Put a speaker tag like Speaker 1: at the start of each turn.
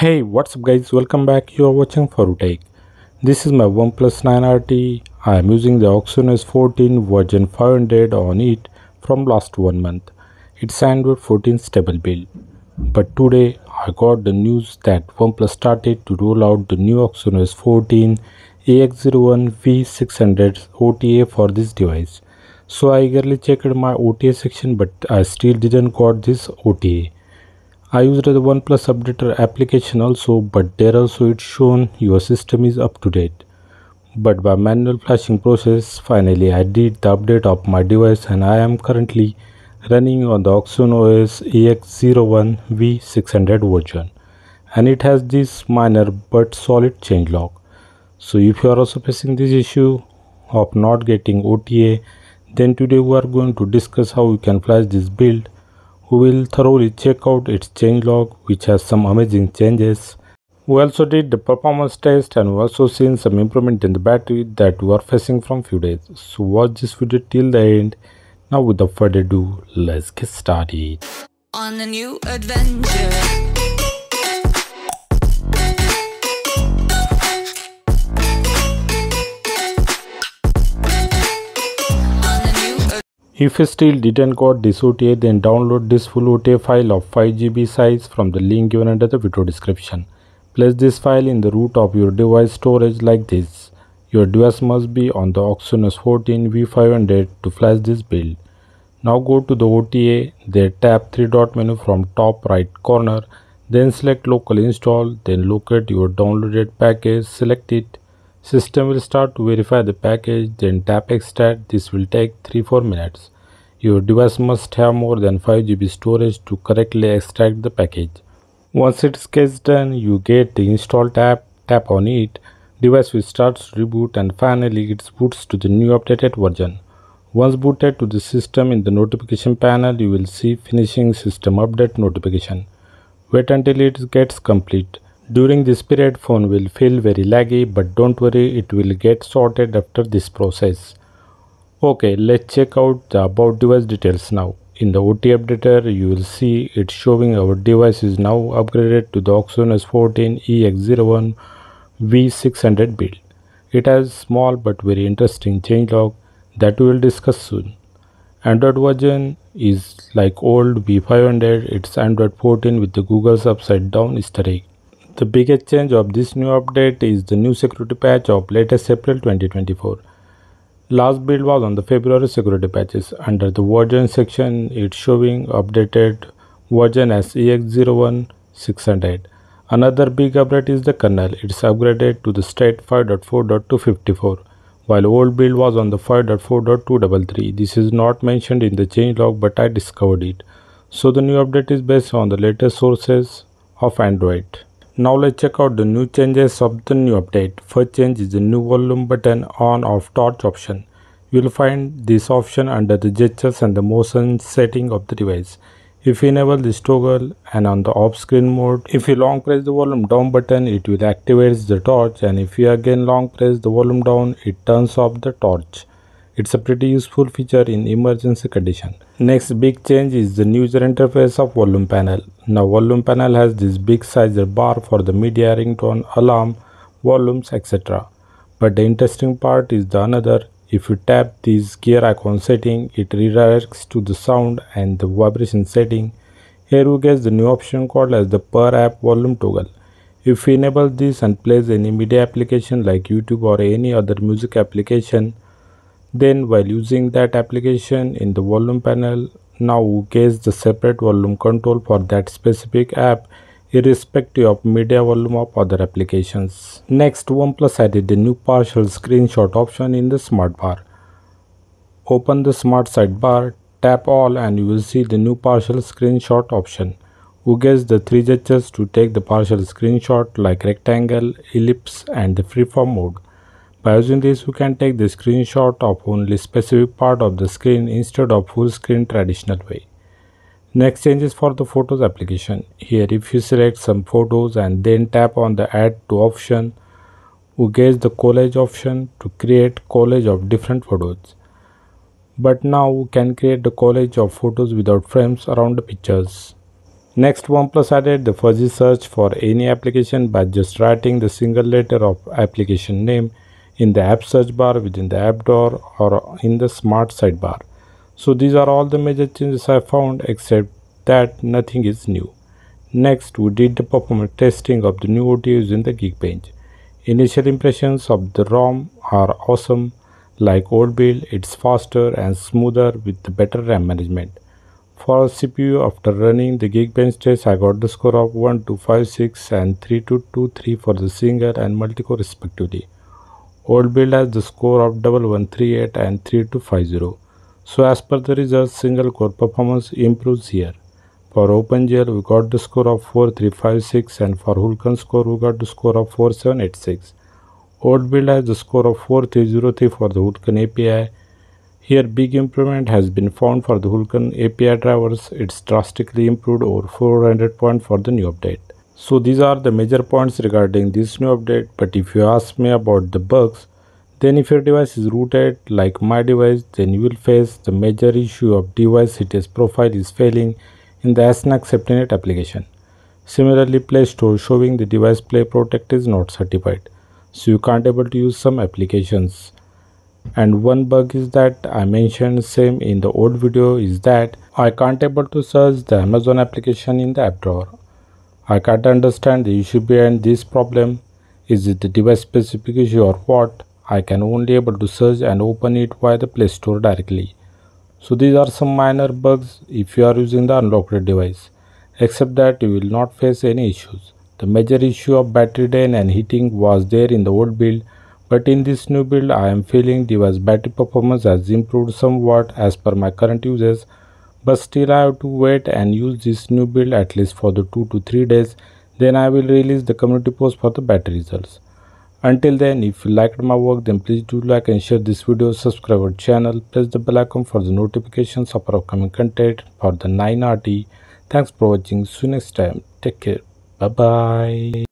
Speaker 1: Hey, what's up guys? Welcome back. You are watching 4U Tech. This is my OnePlus 9RT. I am using the Oxygen OS 14 version 500 on it from last one month. It's Android 14 stable build. But today I got the news that OnePlus started to roll out the new Oxygen OS 14 EX01 V600 OTA for this device. So I eagerly checked my OTA section but I still didn't got this OTA. I used the OnePlus Updater application also, but there also it's shown your system is up to date. But by manual flashing process, finally I did the update of my device and I am currently running on the OS EX01 V600 version. And it has this minor but solid changelog. So if you are also facing this issue of not getting OTA, then today we are going to discuss how you can flash this build we will thoroughly check out its changelog which has some amazing changes. We also did the performance test and we also seen some improvement in the battery that we are facing from few days. So watch this video till the end. Now without further ado, let's get started.
Speaker 2: On a new adventure.
Speaker 1: If you still didn't got this OTA then download this full OTA file of 5GB size from the link given under the video description. Place this file in the root of your device storage like this. Your device must be on the Oxygen OS 14 V500 to flash this build. Now go to the OTA, there tap 3 dot menu from top right corner, then select local install, then locate your downloaded package, select it. System will start to verify the package, then tap extract, this will take 3-4 minutes. Your device must have more than 5 GB storage to correctly extract the package. Once it gets done, you get the install tab, tap on it, device will start to reboot and finally it boots to the new updated version. Once booted to the system in the notification panel, you will see finishing system update notification. Wait until it gets complete. During this period, phone will feel very laggy, but don't worry, it will get sorted after this process. Okay, let's check out the about device details now. In the OT updater, you will see it showing our device is now upgraded to the Oxygen OS 14 EX01 V600 build. It has small but very interesting changelog that we will discuss soon. Android version is like old V500, it's Android 14 with the Google's upside down easter egg. The biggest change of this new update is the new security patch of latest April 2024. Last build was on the February security patches. Under the version section, it's showing updated version as EX01 600. Another big update is the kernel. It's upgraded to the state 5.4.254 while old build was on the 5.4.233. This is not mentioned in the changelog but I discovered it. So the new update is based on the latest sources of Android. Now let's check out the new changes of the new update. First change is the new volume button on off torch option. You will find this option under the gestures and the motion setting of the device. If you enable this toggle and on the off screen mode, if you long press the volume down button, it will activate the torch and if you again long press the volume down, it turns off the torch. It's a pretty useful feature in emergency condition. Next big change is the new user interface of volume panel. Now volume panel has this big sizer bar for the media ringtone, alarm, volumes etc. But the interesting part is the another. If you tap this gear icon setting, it redirects to the sound and the vibration setting. Here we get the new option called as the per app volume toggle. If we enable this and place any media application like YouTube or any other music application, then while using that application in the volume panel, now gauge the separate volume control for that specific app irrespective of media volume of other applications. Next, OnePlus added a new partial screenshot option in the smart bar. Open the smart sidebar, tap all and you will see the new partial screenshot option. You guess the three gestures to take the partial screenshot like rectangle, ellipse and the freeform mode. By using this, you can take the screenshot of only specific part of the screen instead of full screen traditional way. Next change is for the photos application. Here if you select some photos and then tap on the add to option, you get the collage option to create collage of different photos. But now we can create the collage of photos without frames around the pictures. Next, OnePlus added the fuzzy search for any application by just writing the single letter of application name in the app search bar within the app door or in the smart sidebar. So these are all the major changes I found except that nothing is new. Next, we did the performance testing of the new OTA using the Geekbench. Initial impressions of the ROM are awesome. Like old build, it's faster and smoother with better RAM management. For CPU, after running the Geekbench test, I got the score of 1256 and 3223 for the single and multi-core respectively. Old build has the score of 1138 and 3250. So as per the results, single core performance improves here. For OpenGL, we got the score of 4356 and for Vulkan score, we got the score of 4786. Old build has the score of 4303 for the Vulkan API here big improvement has been found for the Vulkan API drivers. It's drastically improved over 400 points for the new update. So these are the major points regarding this new update. But if you ask me about the bugs, then if your device is rooted like my device, then you will face the major issue of device CTS profile is failing in the YASNAC SafetyNet application. Similarly, Play Store showing the device Play Protect is not certified. So you can't able to use some applications and one bug is that I mentioned same in the old video is that I can't able to search the Amazon application in the app drawer. I can't understand the issue behind this problem. Is it the device specific issue or what? I can only able to search and open it via the Play Store directly. So these are some minor bugs if you are using the unlocked device. Except that you will not face any issues. The major issue of battery drain and heating was there in the old build but in this new build I am feeling device battery performance has improved somewhat as per my current uses but still I have to wait and use this new build at least for the 2 to 3 days then I will release the community post for the battery results. Until then if you liked my work then please do like and share this video, subscribe our channel, press the bell icon for the notifications of our upcoming content for the 9RT. Thanks for watching, see you next time, take care, bye bye.